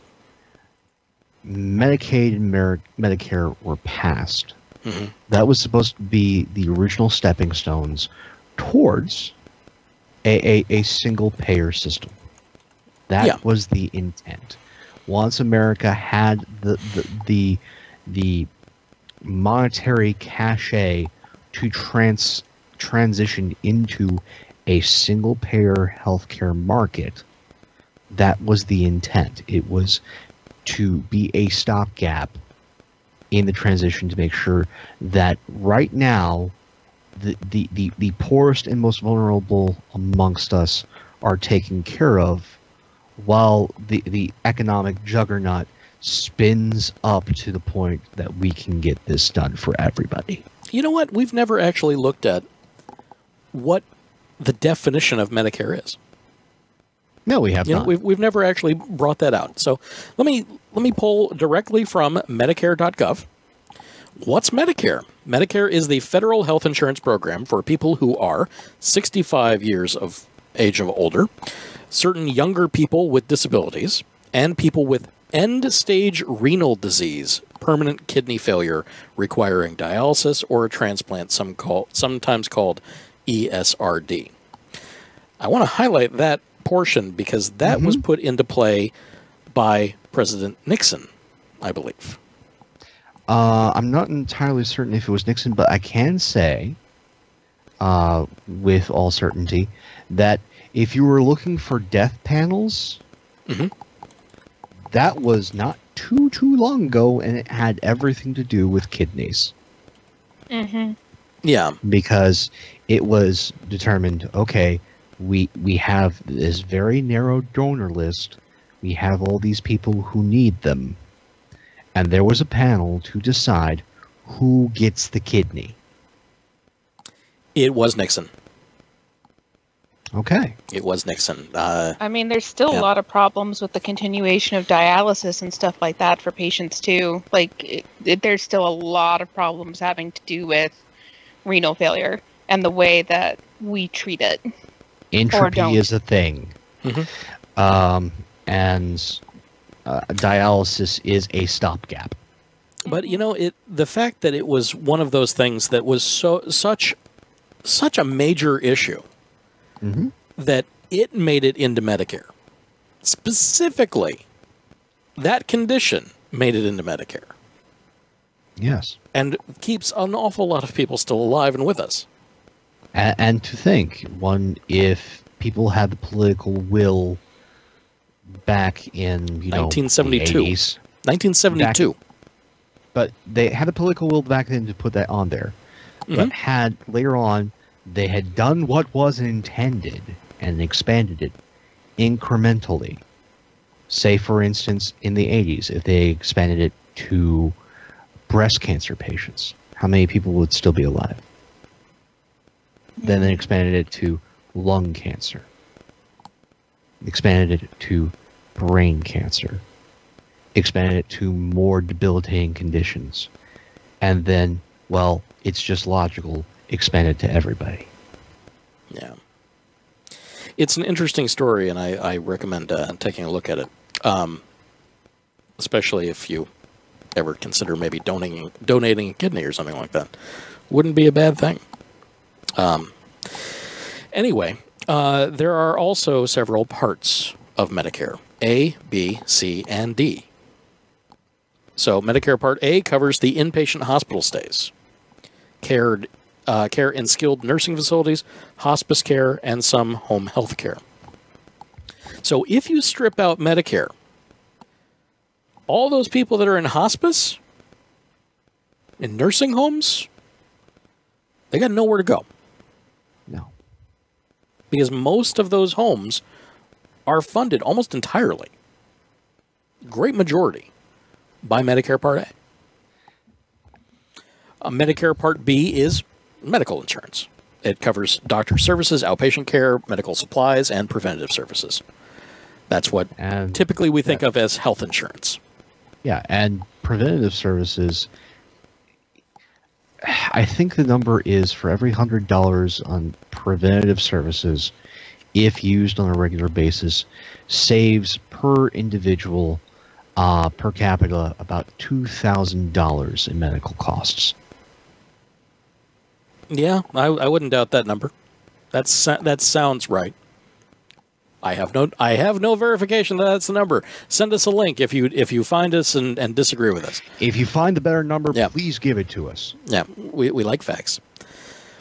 Medicaid and Mer- Medicare were passed, Mhm. that was supposed to be the original stepping stones towards a, a, a single payer system. That Yeah. was the intent. Once America had the the the, the monetary cachet to trans transition into a single payer healthcare market, that was the intent. It was to be a stopgap in the transition to make sure that right now the, the, the, the poorest and most vulnerable amongst us are taken care of while the, the economic juggernaut spins up to the point that we can get this done for everybody. You know what? We've never actually looked at what the definition of Medicare is. No, we have You know, not. we've, we've never actually brought that out. So let me let me pull directly from Medicare.gov. What's Medicare? Medicare is the federal health insurance program for people who are 65 years of age of older, certain younger people with disabilities, and people with end-stage renal disease, permanent kidney failure requiring dialysis or a transplant, some call, sometimes called ESRD. I want to highlight that portion because that was put into play by President Nixon, I believe. Uh, I'm not entirely certain if it was Nixon, but I can say, uh, with all certainty, that if you were looking for death panels, Mhm. That was not too too long ago, and it had everything to do with kidneys Mm-hmm. Yeah, because it was determined. Okay, we we have this very narrow donor list. We have all these people who need them, and there was a panel to decide who gets the kidney. it was Nixon. Okay. It was Nixon. Uh, I mean, there's still Yeah. a lot of problems with the continuation of dialysis and stuff like that for patients too. Like, it, it, there's still a lot of problems having to do with renal failure and the way that we treat it. Entropy is a thing. Mhm. Um, and uh, dialysis is a stopgap. but you know, it the fact that it was one of those things that was so such such a major issue Mm-hmm. that it made it into Medicare. Specifically, that condition made it into Medicare Yes. and keeps an awful lot of people still alive and with us. And, and to think, one, if people had the political will back in, you know, 1972. the 80s, 1972. but they had the political will back then to put that on there. But Mhm. had later on they had done what was intended and expanded it incrementally. Say, for instance, in the 80s, if they expanded it to breast cancer patients, how many people would still be alive? Then they expanded it to lung cancer, expanded it to brain cancer, expanded it to more debilitating conditions, and then, well, it's just logical, expanded to everybody. Yeah. It's an interesting story, and I, I recommend uh, taking a look at it, um, especially if you ever consider maybe donating donating a kidney or something like that. Wouldn't be a bad thing. Um, anyway, uh, there are also several parts of Medicare A, B, C, and D. So, Medicare Part A covers the inpatient hospital stays, cared uh, care in skilled nursing facilities, hospice care, and some home health care. So if you strip out Medicare, all those people that are in hospice, in nursing homes, they got nowhere to go No. because most of those homes are funded almost entirely, great majority, by Medicare Part A. Uh, Medicare Part B is medical insurance. It covers doctor services, outpatient care, medical supplies, and preventative services. That's what And typically we think of as health insurance. Yeah, and preventative services. I think the number is for every hundred dollars on preventative services, if used on a regular basis, saves per individual, uh, per capita, about two thousand dollars in medical costs. Yeah, I, I wouldn't doubt that number. That's that sounds right. I have no I have no verification that that's the number. Send us a link if you if you find us and, and disagree with us. If you find a better number, Yeah. please give it to us. Yeah, we, we like facts.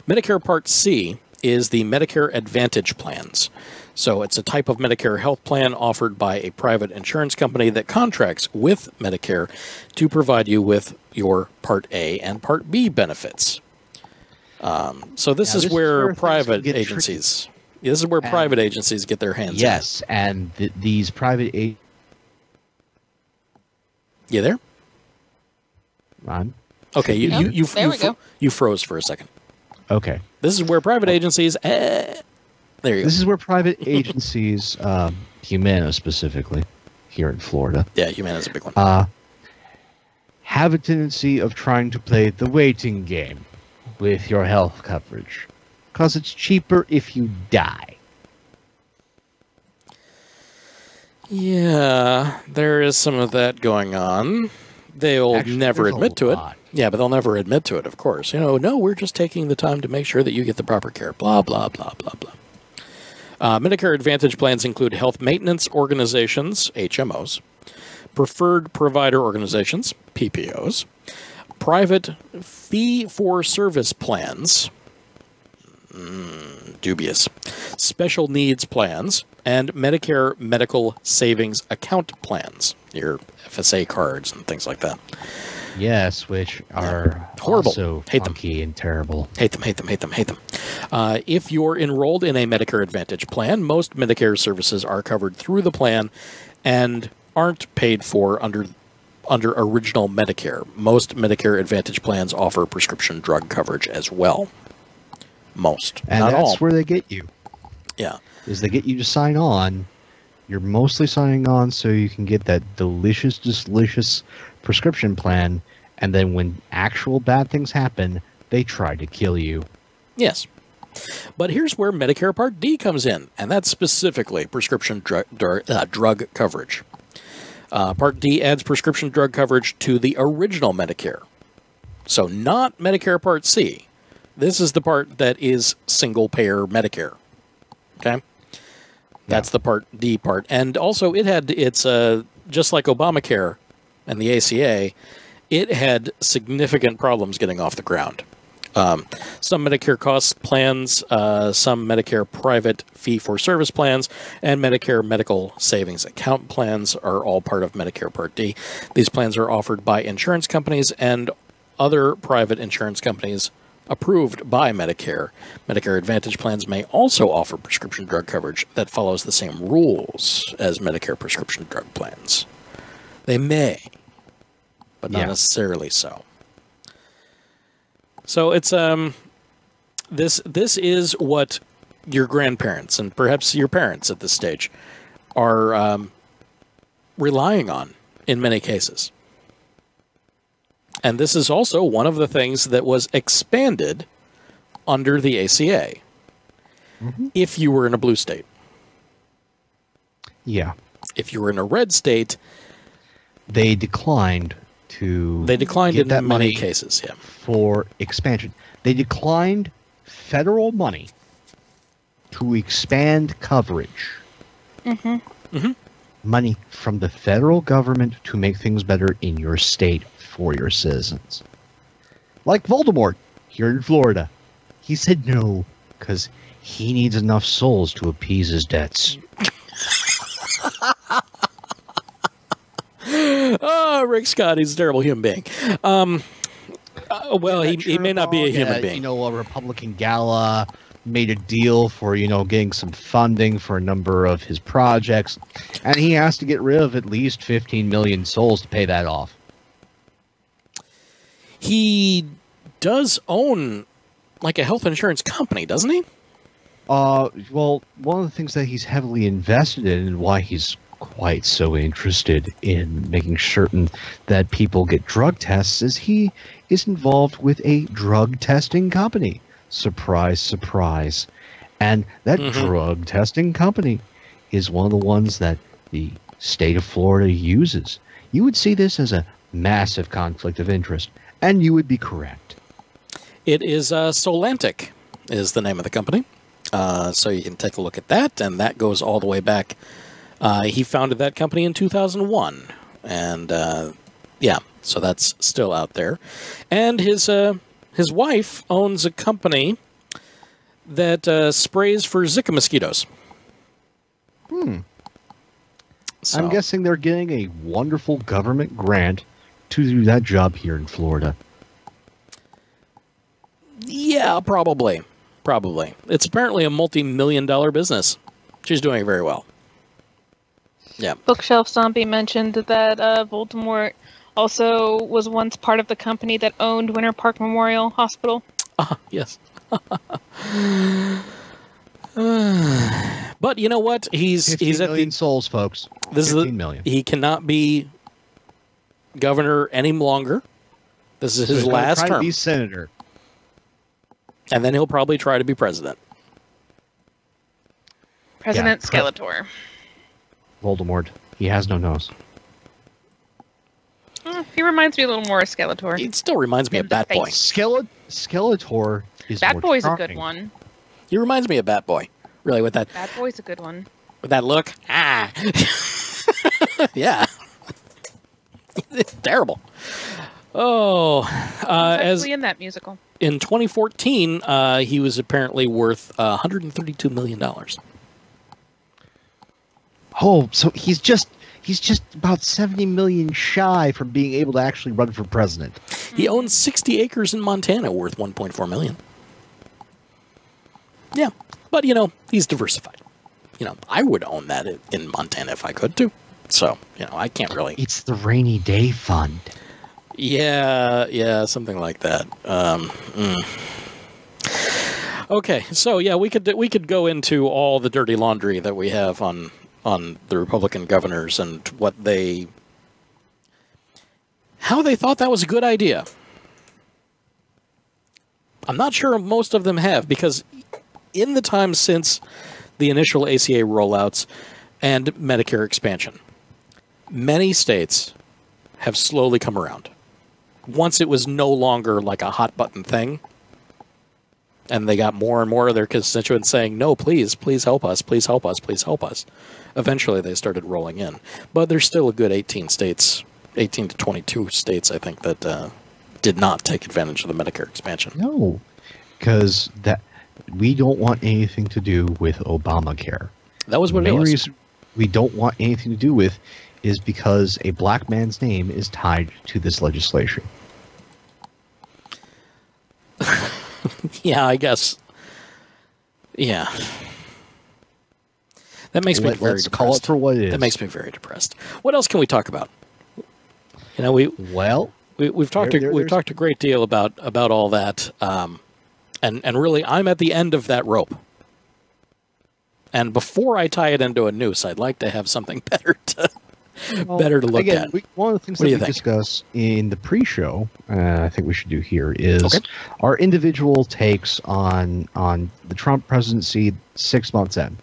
Medicare Part C is the Medicare Advantage plans. So it's a type of Medicare health plan offered by a private insurance company that contracts with Medicare to provide you with your Part A and Part B benefits. Um, so this, Now, is this is where, where private agencies. yeah, This is where And- private agencies get their hands. in. Yes, and th- these private a- You there? I'm Okay. You Yep, you you, you, we fro- you froze for a second. okay. This is where private agencies. Eh, there you go. This is where private agencies, um, Humana specifically, here in Florida, yeah, Humana's a big one. uh, have a tendency of trying to play the waiting game with your health coverage. Because it's cheaper if you die. Yeah, there is some of that going on. They'll Actually, never admit to it. Yeah, but they'll never admit to it, of course. You know, no, we're just taking the time to make sure that you get the proper care. Blah, blah, blah, blah, blah. Uh, Medicare Advantage plans include health maintenance organizations, HMOs, preferred provider organizations, PPOs, private fee for service plans, mm, dubious, special needs plans, and Medicare medical savings account plans, your FSA cards and things like that. Yes, which are Horrible. also Hate them. funky and terrible. Hate them, hate them, hate them, hate them. Uh, if you're enrolled in a Medicare Advantage plan, most Medicare services are covered through the plan and aren't paid for under under original Medicare. Most Medicare Advantage plans offer prescription drug coverage as well. Most, And not that's all. where they get you. yeah, is they get you to sign on. You're mostly signing on so you can get that delicious, delicious prescription plan, and then when actual bad things happen, they try to kill you. Yes. But here's where Medicare Part D comes in, and that's specifically prescription drug, dr- uh, drug coverage. Uh, Part D adds prescription drug coverage to the original Medicare. So, not Medicare Part C. This is the part that is single payer Medicare. Okay? That's the Part D part. And also, it had its, uh, just like Obamacare and the ACA, it had significant problems getting off the ground Um, some Medicare cost plans, uh, some Medicare private fee for service plans, and Medicare medical savings account plans are all part of Medicare Part D. These plans are offered by insurance companies and other private insurance companies approved by Medicare. Medicare Advantage plans may also offer prescription drug coverage that follows the same rules as Medicare prescription drug plans. They may, but not Yeah. necessarily so. So it's um this this is what your grandparents and perhaps your parents at this stage are um, relying on in many cases. And this is also one of the things that was expanded under the ACA. If you were in a blue state, Yeah. if you were in a red state, They declined to they declined get in that many money cases. Yeah. for expansion. They declined federal money to expand coverage. Mm-hmm. Money from the federal government to make things better in your state for your citizens. Like Voldemort here in Florida. He said no because he needs enough souls to appease his debts. Oh, Rick Scott, he's a terrible human being. Um, uh, well, he, he may not be a human being. You know, a Republican gala made a deal for you know getting some funding for a number of his projects, and he has to get rid of at least 15 million souls to pay that off. he does own like a health insurance company, doesn't he? Uh, well, one of the things that he's heavily invested in and why he's quite so interested in making certain that people get drug tests as he is involved with a drug testing company. Surprise, surprise. And that Mhm. drug testing company is one of the ones that the state of Florida uses. You would see this as a massive conflict of interest, and you would be correct. It is uh, Solantic is the name of the company. Uh, so you can take a look at that, and that goes all the way back. Uh, he founded that company in 2001, and uh, yeah, so that's still out there. And his uh, his wife owns a company that uh, sprays for Zika mosquitoes. Hmm. So, I'm guessing they're getting a wonderful government grant to do that job here in Florida. Yeah, probably. Probably. It's apparently a multi million dollar business. She's doing very well. Yeah. Bookshelf Zombie mentioned that uh, Voldemort also was once part of the company that owned Winter Park Memorial Hospital. Ah, yes. but you know what? He's 15 he's at the souls, folks. this is the, million. He cannot be governor any longer. This is his he's gonna last try to term, be senator. and then he'll probably try to be president. President pre- Skeletor. Voldemort. He has no nose. Hmm, he reminds me a little more of Skeletor. It still reminds me of In the Bat Boy. Skele- Skeletor is Bat more Boy's a good one. He reminds me of Bat Boy. Really, with that Bat Boy's a good one. with that look. Ah, yeah, it's terrible. Oh, uh, as in that musical. in 2014, uh, he was apparently worth uh, 132 million dollars. Oh, so he's just he's just about 70 million shy from being able to actually run for president. He owns 60 acres in Montana, worth 1.4 million. Yeah, but you know he's diversified. You know, I would own that in- Montana if I could too. So you know, I can't really. It's the rainy day fund. Yeah, yeah, something like that. Um, mm. Okay, so yeah, we could we could go into all the dirty laundry that we have on on the Republican governors and what they how they thought that was a good idea. I'm not sure most of them have because in the time since the initial ACA rollouts and Medicare expansion, many states have slowly come around. Once it was no longer like a hot button thing, and they got more and more of their constituents saying, no, please, please help us, please help us, please help us. Eventually they started rolling in. But there's still a good 18 states, 18 to 22 states, I think, that, uh, did not take advantage of the Medicare expansion. No, because that we don't want anything to do with Obamacare. That was what the it main was. reason we don't want anything to do with is because a black man's name is tied to this legislation. Yeah, I guess. Yeah. That makes me Let, very us depressed. call it for what it is. That makes me very depressed. What else can we talk about? You know, we, well. we we've talked There- a, we've talked a great deal about about all that, um, and and really, I'm at the end of that rope. And before I tie it into a noose, I'd like to have something better to better to look again, at. We, one of the things What that we think? discuss in the pre-show, uh, I think we should do here is Okay. our individual takes on on the Trump presidency six months in.